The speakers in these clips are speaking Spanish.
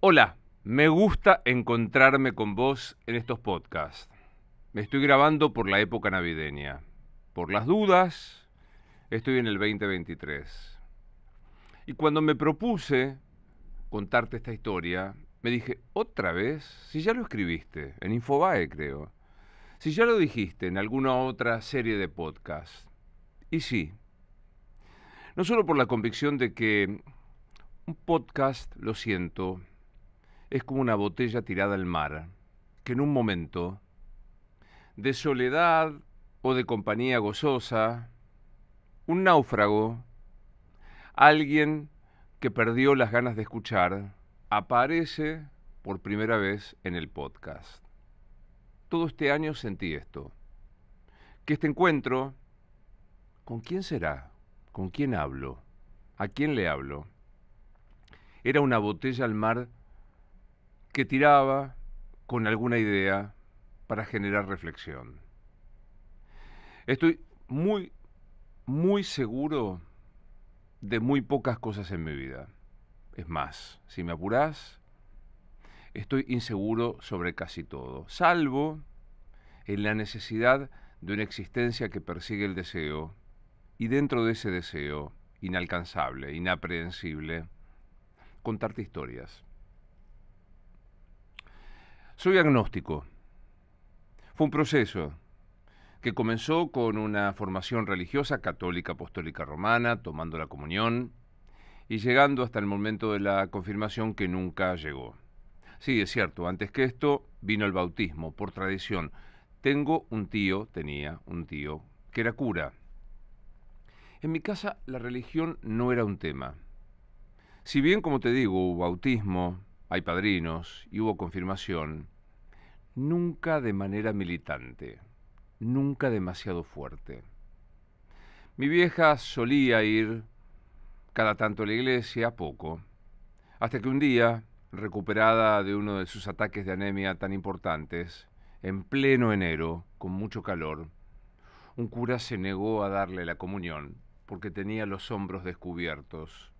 Hola, me gusta encontrarme con vos en estos podcasts. Me estoy grabando por la época navideña. Por las dudas, estoy en el 2023. Y cuando me propuse contarte esta historia, me dije, ¿otra vez? Si ya lo escribiste, en Infobae creo. Si ya lo dijiste en alguna otra serie de podcasts. Y sí. No solo por la convicción de que un podcast, lo siento, es como una botella tirada al mar, que en un momento de soledad o de compañía gozosa, un náufrago, alguien que perdió las ganas de escuchar, aparece por primera vez en el podcast. Todo este año sentí esto, que este encuentro, ¿con quién será? ¿Con quién hablo? ¿A quién le hablo? Era una botella al mar que tiraba con alguna idea para generar reflexión. Estoy muy, muy seguro de muy pocas cosas en mi vida. Es más, si me apurás, estoy inseguro sobre casi todo, salvo en la necesidad de una existencia que persigue el deseo y dentro de ese deseo, inalcanzable, inaprehensible, contarte historias. Soy agnóstico. Fue un proceso que comenzó con una formación religiosa católica apostólica romana, tomando la comunión, y llegando hasta el momento de la confirmación que nunca llegó. Sí, es cierto, antes que esto vino el bautismo, por tradición. Tengo un tío, tenía un tío, que era cura. En mi casa la religión no era un tema. Si bien, como te digo, bautismo, hay padrinos y hubo confirmación, nunca de manera militante, nunca demasiado fuerte. Mi vieja solía ir cada tanto a la iglesia, poco, hasta que un día, recuperada de uno de sus ataques de anemia tan importantes, en pleno enero, con mucho calor, un cura se negó a darle la comunión porque tenía los hombros descubiertos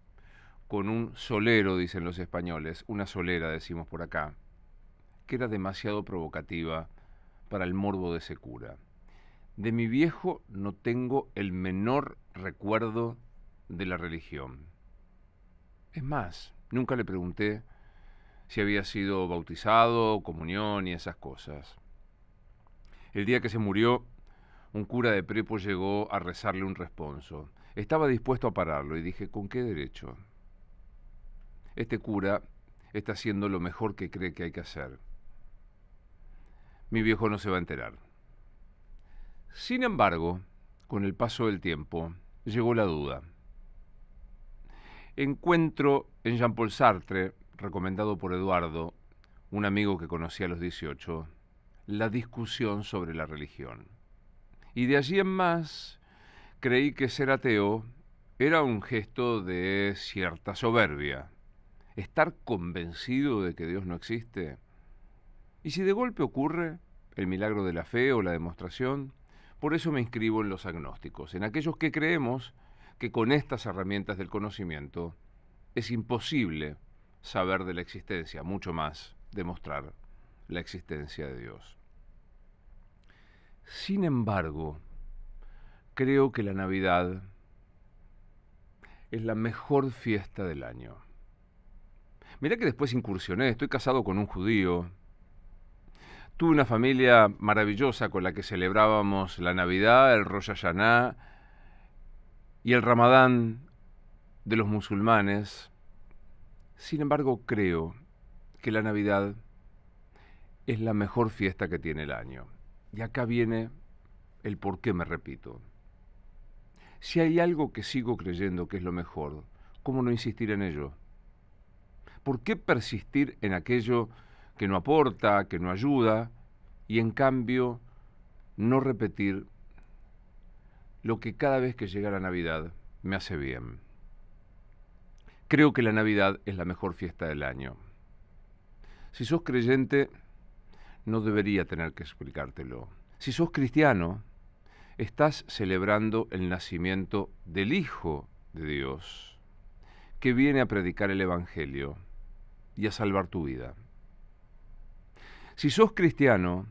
con un solero, dicen los españoles, una solera decimos por acá, que era demasiado provocativa para el morbo de ese cura. De mi viejo no tengo el menor recuerdo de la religión. Es más, nunca le pregunté si había sido bautizado, comunión y esas cosas. El día que se murió, un cura de prepo llegó a rezarle un responso. Estaba dispuesto a pararlo y dije, ¿con qué derecho? Este cura está haciendo lo mejor que cree que hay que hacer. Mi viejo no se va a enterar. Sin embargo, con el paso del tiempo, llegó la duda. Encuentro en Jean-Paul Sartre, recomendado por Eduardo, un amigo que conocí a los 18, la discusión sobre la religión. Y de allí en más, creí que ser ateo era un gesto de cierta soberbia estar convencido de que Dios no existe? Y si de golpe ocurre el milagro de la fe o la demostración, por eso me inscribo en los agnósticos, en aquellos que creemos que con estas herramientas del conocimiento es imposible saber de la existencia, mucho más demostrar la existencia de Dios. Sin embargo, creo que la Navidad es la mejor fiesta del año. Mirá que después incursioné, estoy casado con un judío. Tuve una familia maravillosa con la que celebrábamos la Navidad, el Rosh Hashanah y el Ramadán de los musulmanes. Sin embargo, creo que la Navidad es la mejor fiesta que tiene el año. Y acá viene el por qué me repito. Si hay algo que sigo creyendo que es lo mejor, ¿cómo no insistir en ello? ¿Por qué persistir en aquello que no aporta, que no ayuda, y en cambio no repetir lo que cada vez que llega la Navidad me hace bien? Creo que la Navidad es la mejor fiesta del año. Si sos creyente, no debería tener que explicártelo. Si sos cristiano, estás celebrando el nacimiento del Hijo de Dios, que viene a predicar el Evangelio y a salvar tu vida. Si sos cristiano,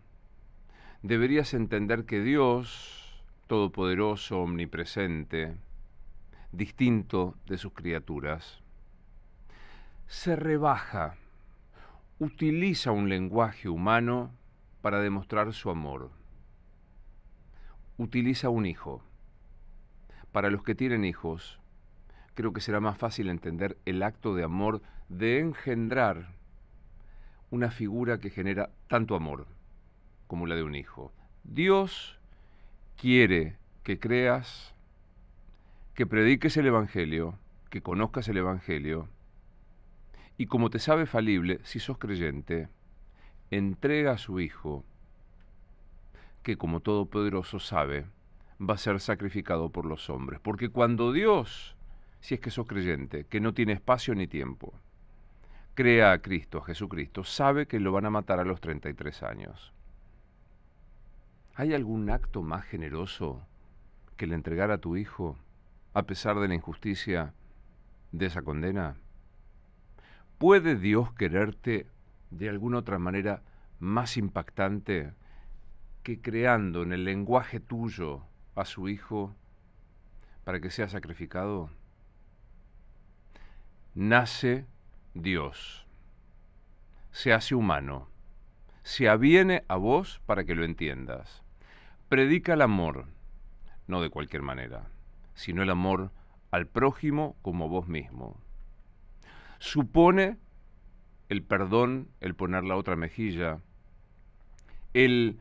deberías entender que Dios, todopoderoso, omnipresente, distinto de sus criaturas, se rebaja, utiliza un lenguaje humano para demostrar su amor. Utiliza un hijo. Para los que tienen hijos, creo que será más fácil entender el acto de amor de engendrar una figura que genera tanto amor como la de un hijo. Dios quiere que creas, que prediques el Evangelio, que conozcas el Evangelio, y como te sabe falible, si sos creyente, entrega a su Hijo, que como Todopoderoso sabe, va a ser sacrificado por los hombres. Porque cuando Dios, si es que sos creyente, que no tiene espacio ni tiempo, crea a Cristo, a Jesucristo, sabe que lo van a matar a los 33 años. ¿Hay algún acto más generoso que el entregar a tu hijo a pesar de la injusticia de esa condena? ¿Puede Dios quererte de alguna otra manera más impactante que creando en el lenguaje tuyo a su hijo para que sea sacrificado? Nace Dios, se hace humano, se aviene a vos para que lo entiendas. Predica el amor, no de cualquier manera, sino el amor al prójimo como vos mismo. Supone el perdón, el poner la otra mejilla, el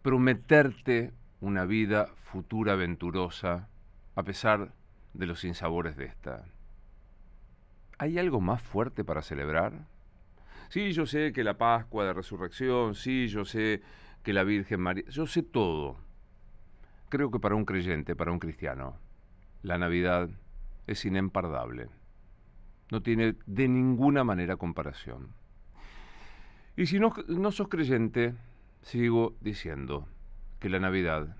prometerte una vida futura venturosa a pesar de los sinsabores de esta. ¿Hay algo más fuerte para celebrar? Sí, yo sé que la Pascua de Resurrección, sí, yo sé que la Virgen María, yo sé todo. Creo que para un creyente, para un cristiano, la Navidad es inempardable. No tiene de ninguna manera comparación. Y si no, no sos creyente, sigo diciendo que la Navidad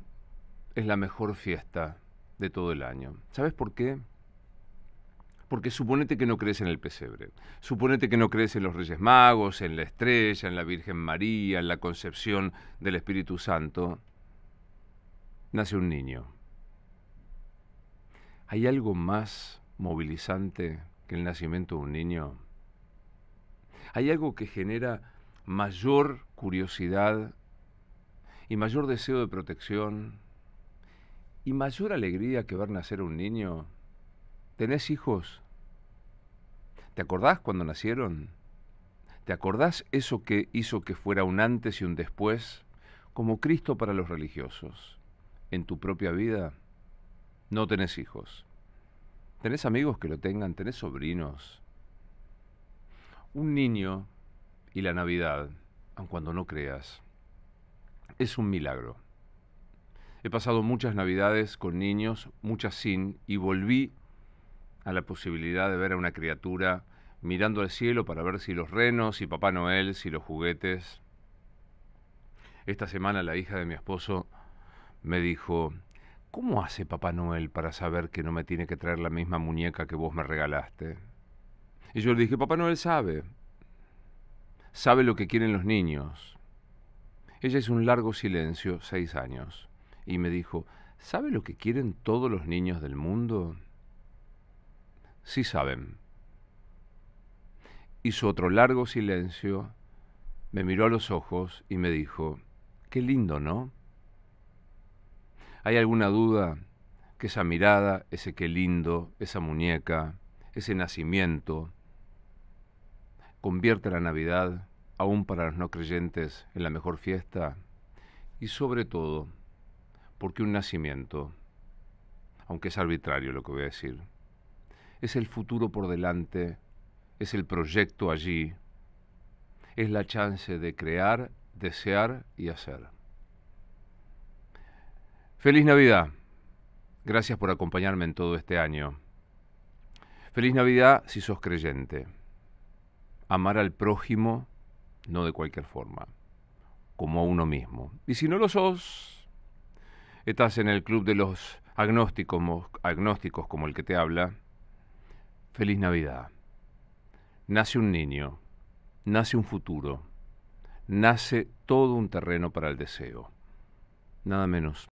es la mejor fiesta de todo el año. ¿Sabes por qué? Porque suponete que no crees en el pesebre, suponete que no crees en los Reyes Magos, en la estrella, en la Virgen María, en la concepción del Espíritu Santo. Nace un niño. ¿Hay algo más movilizante que el nacimiento de un niño? ¿Hay algo que genera mayor curiosidad y mayor deseo de protección y mayor alegría que ver nacer un niño? ¿Tenés hijos? ¿Te acordás cuando nacieron? ¿Te acordás eso que hizo que fuera un antes y un después, como Cristo para los religiosos? ¿En tu propia vida? No tenés hijos. ¿Tenés amigos que lo tengan? ¿Tenés sobrinos? Un niño y la Navidad, aun cuando no creas, es un milagro. He pasado muchas Navidades con niños, muchas sin, y volví a la posibilidad de ver a una criatura mirando al cielo para ver si los renos, si Papá Noel, si los juguetes. Esta semana la hija de mi esposo me dijo, ¿Cómo hace Papá Noel para saber que no me tiene que traer la misma muñeca que vos me regalaste? Y yo le dije, Papá Noel sabe. Sabe lo que quieren los niños. Ella hizo un largo silencio, seis años, y me dijo, ¿sabe lo que quieren todos los niños del mundo? Sí saben. Hizo otro largo silencio, me miró a los ojos y me dijo, qué lindo, ¿no? ¿Hay alguna duda que esa mirada, ese qué lindo, esa muñeca, ese nacimiento, convierte la Navidad, aún para los no creyentes, en la mejor fiesta? Y sobre todo, porque un nacimiento, aunque es arbitrario lo que voy a decir, es el futuro por delante, es el proyecto allí, es la chance de crear, desear y hacer. Feliz Navidad. Gracias por acompañarme en todo este año. Feliz Navidad si sos creyente. Amar al prójimo, no de cualquier forma, como a uno mismo. Y si no lo sos, estás en el club de los agnósticos, agnósticos como el que te habla. Feliz Navidad. Nace un niño nace un futuro, nace todo un terreno para el deseo. Nada menos.